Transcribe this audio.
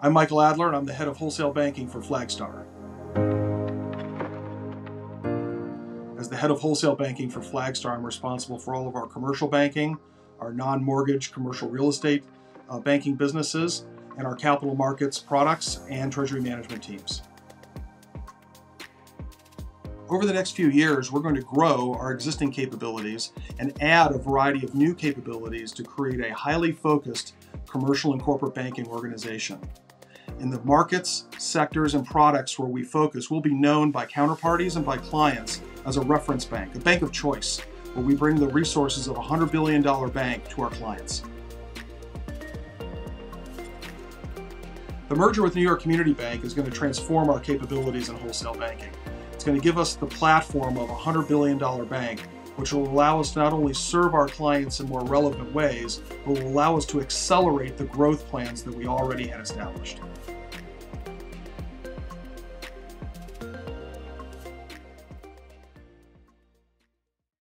I'm Michael Adler, and I'm the head of wholesale banking for Flagstar. As the head of wholesale banking for Flagstar, I'm responsible for all of our commercial banking, our non mortgage commercial real estate uh, banking businesses, and our capital markets products and treasury management teams. Over the next few years, we're going to grow our existing capabilities and add a variety of new capabilities to create a highly focused commercial and corporate banking organization. In the markets, sectors, and products where we focus, we'll be known by counterparties and by clients as a reference bank, a bank of choice, where we bring the resources of a $100 billion bank to our clients. The merger with New York Community Bank is going to transform our capabilities in wholesale banking. It's going to give us the platform of a $100 billion bank, which will allow us to not only serve our clients in more relevant ways, but will allow us to accelerate the growth plans that we already had established.